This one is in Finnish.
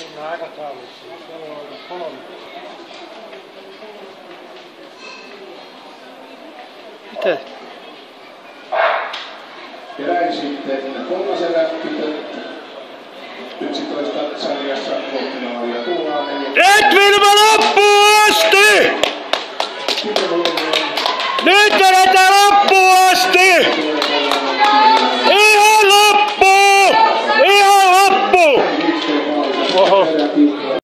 Siinä aikataulussa. Se on ollut kolme. Mitä? Ja näin sitten tytöt 11 sarjassa Kohtinaali ja oh.